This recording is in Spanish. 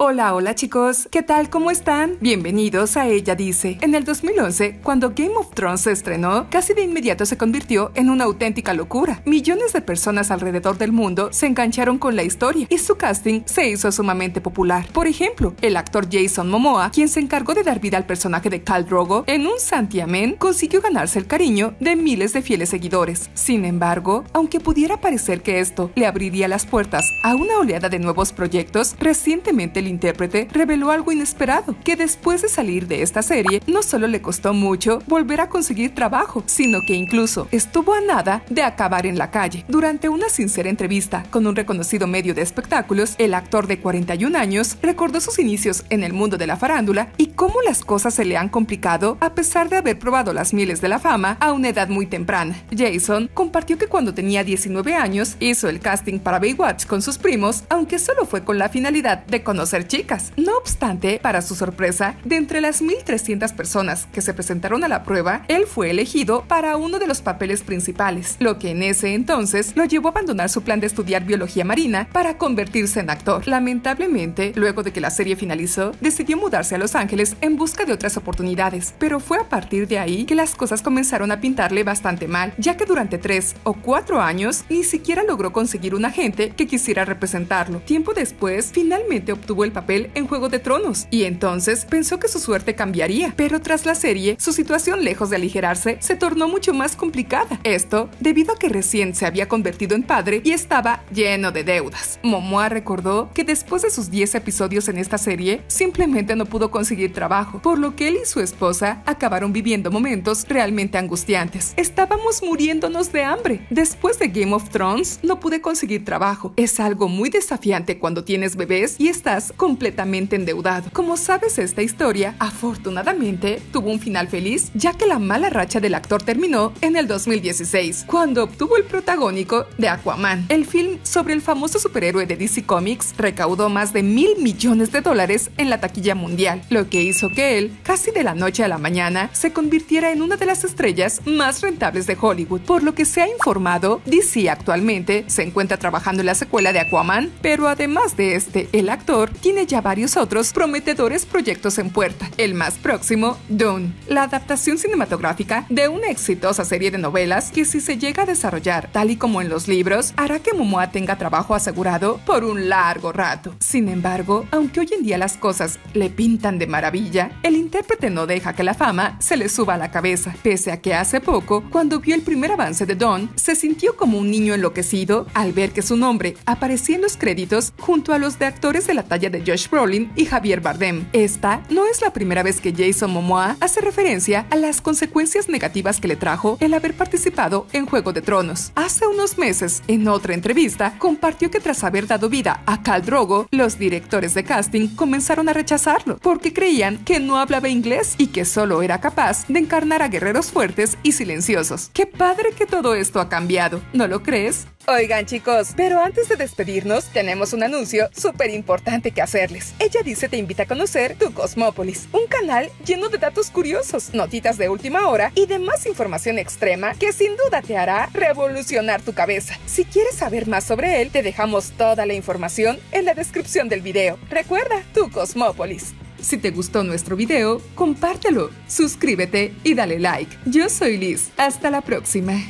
Hola, hola chicos, ¿qué tal? ¿Cómo están? Bienvenidos a Ella Dice. En el 2011, cuando Game of Thrones se estrenó, casi de inmediato se convirtió en una auténtica locura. Millones de personas alrededor del mundo se engancharon con la historia y su casting se hizo sumamente popular. Por ejemplo, el actor Jason Momoa, quien se encargó de dar vida al personaje de Khal Drogo en un santiamén, consiguió ganarse el cariño de miles de fieles seguidores. Sin embargo, aunque pudiera parecer que esto le abriría las puertas a una oleada de nuevos proyectos, recientemente intérprete reveló algo inesperado, que después de salir de esta serie, no solo le costó mucho volver a conseguir trabajo, sino que incluso estuvo a nada de acabar en la calle. Durante una sincera entrevista con un reconocido medio de espectáculos, el actor de 41 años recordó sus inicios en el mundo de la farándula y cómo las cosas se le han complicado a pesar de haber probado las mieles de la fama a una edad muy temprana. Jason compartió que cuando tenía 19 años hizo el casting para Baywatch con sus primos, aunque solo fue con la finalidad de conocer chicas. No obstante, para su sorpresa, de entre las 1.300 personas que se presentaron a la prueba, él fue elegido para uno de los papeles principales, lo que en ese entonces lo llevó a abandonar su plan de estudiar biología marina para convertirse en actor. Lamentablemente, luego de que la serie finalizó, decidió mudarse a Los Ángeles en busca de otras oportunidades, pero fue a partir de ahí que las cosas comenzaron a pintarle bastante mal, ya que durante tres o cuatro años ni siquiera logró conseguir un agente que quisiera representarlo. Tiempo después, finalmente obtuvo el papel en Juego de Tronos, y entonces pensó que su suerte cambiaría, pero tras la serie, su situación lejos de aligerarse se tornó mucho más complicada. Esto debido a que recién se había convertido en padre y estaba lleno de deudas. Momoa recordó que después de sus 10 episodios en esta serie, simplemente no pudo conseguir trabajo, por lo que él y su esposa acabaron viviendo momentos realmente angustiantes. Estábamos muriéndonos de hambre. Después de Game of Thrones, no pude conseguir trabajo. Es algo muy desafiante cuando tienes bebés y estás completamente endeudado. Como sabes esta historia, afortunadamente tuvo un final feliz, ya que la mala racha del actor terminó en el 2016, cuando obtuvo el protagónico de Aquaman. El film sobre el famoso superhéroe de DC Comics recaudó más de mil millones de dólares en la taquilla mundial, lo que hizo que él, casi de la noche a la mañana, se convirtiera en una de las estrellas más rentables de Hollywood. Por lo que se ha informado, DC actualmente se encuentra trabajando en la secuela de Aquaman, pero además de este, el actor ya varios otros prometedores proyectos en puerta. El más próximo, Dune, la adaptación cinematográfica de una exitosa serie de novelas que si se llega a desarrollar tal y como en los libros, hará que Momoa tenga trabajo asegurado por un largo rato. Sin embargo, aunque hoy en día las cosas le pintan de maravilla, el intérprete no deja que la fama se le suba a la cabeza, pese a que hace poco, cuando vio el primer avance de Dawn, se sintió como un niño enloquecido al ver que su nombre aparecía en los créditos junto a los de actores de la talla de Josh Brolin y Javier Bardem. Esta no es la primera vez que Jason Momoa hace referencia a las consecuencias negativas que le trajo el haber participado en Juego de Tronos. Hace unos meses, en otra entrevista, compartió que tras haber dado vida a Khal Drogo, los directores de casting comenzaron a rechazarlo porque creían que no hablaba inglés y que solo era capaz de encarnar a guerreros fuertes y silenciosos. Qué padre que todo esto ha cambiado, ¿no lo crees? Oigan chicos, pero antes de despedirnos tenemos un anuncio súper importante que hacerles. Ella dice te invita a conocer Tu Cosmópolis, un canal lleno de datos curiosos, notitas de última hora y demás información extrema que sin duda te hará revolucionar tu cabeza. Si quieres saber más sobre él, te dejamos toda la información en la descripción del video. Recuerda, Tu Cosmópolis. Si te gustó nuestro video, compártelo, suscríbete y dale like. Yo soy Liz. Hasta la próxima.